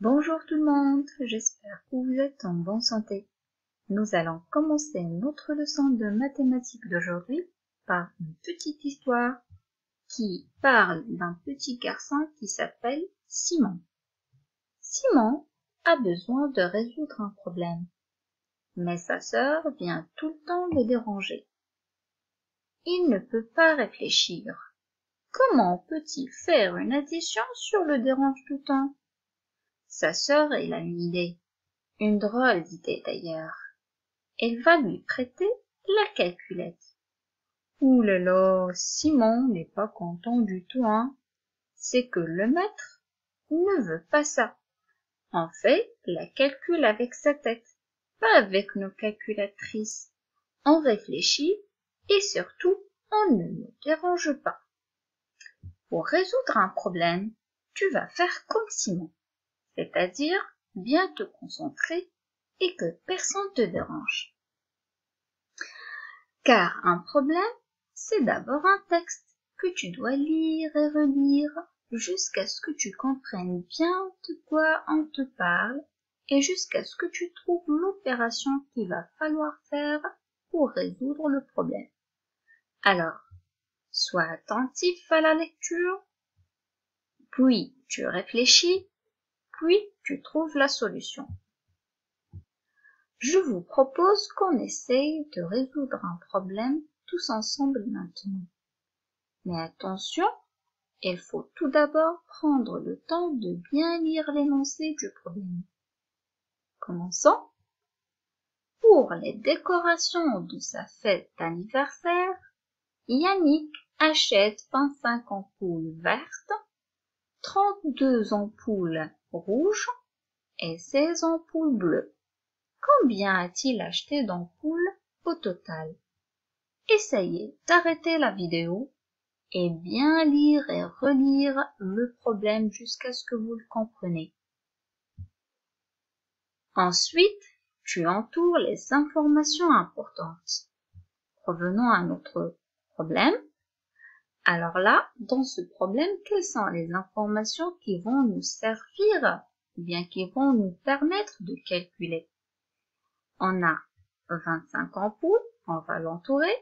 Bonjour tout le monde, j'espère que vous êtes en bonne santé. Nous allons commencer notre leçon de mathématiques d'aujourd'hui par une petite histoire qui parle d'un petit garçon qui s'appelle Simon. Simon a besoin de résoudre un problème, mais sa sœur vient tout le temps le déranger. Il ne peut pas réfléchir. Comment peut-il faire une addition sur le dérange tout le temps? Sa sœur, elle a une idée. Une drôle d'idée d'ailleurs. Elle va lui prêter la calculette. Ouh là Simon n'est pas content du tout, hein. C'est que le maître ne veut pas ça. En fait, la calcule avec sa tête, pas avec nos calculatrices. On réfléchit et surtout, on ne nous dérange pas. Pour résoudre un problème, tu vas faire comme Simon, c'est-à-dire bien te concentrer et que personne te dérange. Car un problème, c'est d'abord un texte que tu dois lire et relire jusqu'à ce que tu comprennes bien de quoi on te parle et jusqu'à ce que tu trouves l'opération qu'il va falloir faire pour résoudre le problème. Alors, sois attentif à la lecture, puis tu réfléchis, puis tu trouves la solution. Je vous propose qu'on essaye de résoudre un problème tous ensemble maintenant. Mais attention, il faut tout d'abord prendre le temps de bien lire l'énoncé du problème. Commençons. Pour les décorations de sa fête d'anniversaire, Yannick achète 25 ampoules vertes, 32 ampoules rouges et 16 ampoules bleues. Combien a-t-il acheté d'ampoules au total? Essayez d'arrêter la vidéo et bien lire et relire le problème jusqu'à ce que vous le compreniez. Ensuite, tu entoures les informations importantes. Revenons à notre problème. Alors là, dans ce problème, quelles sont les informations qui vont nous servir ou bien qui vont nous permettre de calculer? On a 25 ampoules, on va l'entourer.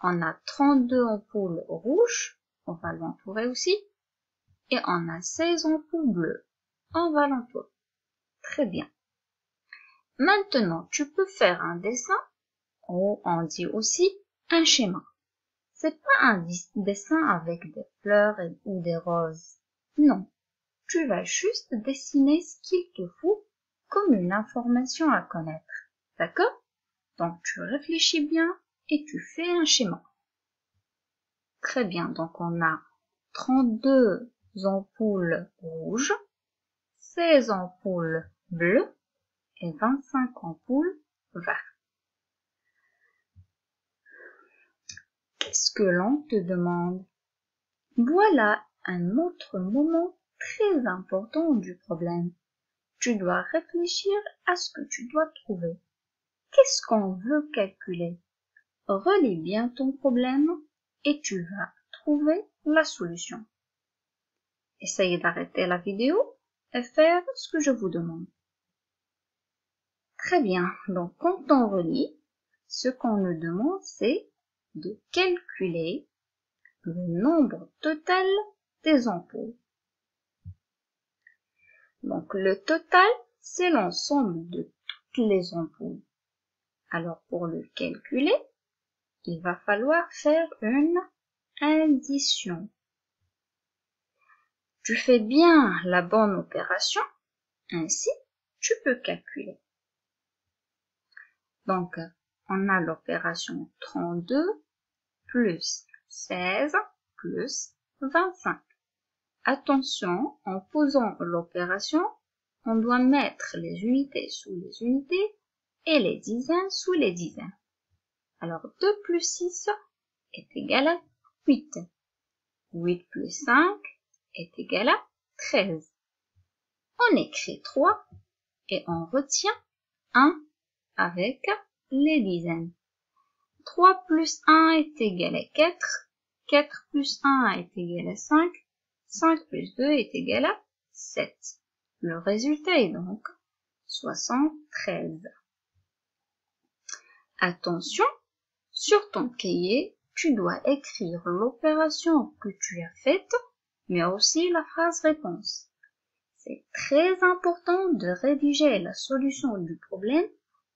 On a 32 ampoules rouges, on va l'entourer aussi. Et on a 16 ampoules bleues, on va l'entourer. Très bien. Maintenant, tu peux faire un dessin, ou on dit aussi un schéma. C'est pas un dessin avec des fleurs ou des roses. Non. Tu vas juste dessiner ce qu'il te faut comme une information à connaître. D'accord? Donc tu réfléchis bien et tu fais un schéma. Très bien. Donc on a 32 ampoules rouges, 16 ampoules bleues et 25 ampoules vertes. Qu'est-ce que l'on te demande? Voilà un autre moment très important du problème. Tu dois réfléchir à ce que tu dois trouver. Qu'est-ce qu'on veut calculer? Relis bien ton problème et tu vas trouver la solution. Essayez d'arrêter la vidéo et faire ce que je vous demande. Très bien, donc quand on relit, ce qu'on nous demande c'est de calculer le nombre total des ampoules. Donc le total, c'est l'ensemble de toutes les ampoules. Alors pour le calculer, il va falloir faire une addition. Tu fais bien la bonne opération, ainsi tu peux calculer. Donc, on a l'opération 32 plus 16 plus 25. Attention, en posant l'opération, on doit mettre les unités sous les unités et les dizaines sous les dizaines. Alors 2 plus 6 est égal à 8. 8 plus 5 est égal à 13. On écrit 3 et on retient 1 avec les dizaines. 3 plus 1 est égal à 4. 4 plus 1 est égal à 5. 5 plus 2 est égal à 7. Le résultat est donc 73. Attention, sur ton cahier, tu dois écrire l'opération que tu as faite, mais aussi la phrase réponse. C'est très important de rédiger la solution du problème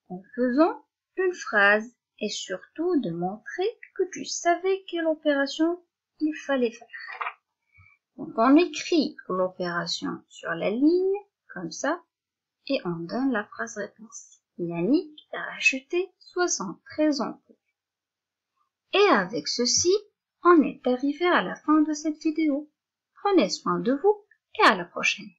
en faisant une phrase et surtout de montrer que tu savais quelle opération il fallait faire. Donc on écrit l'opération sur la ligne, comme ça, et on donne la phrase réponse. Yannick a acheté 73 ampoules. Et avec ceci, on est arrivé à la fin de cette vidéo. Prenez soin de vous et à la prochaine.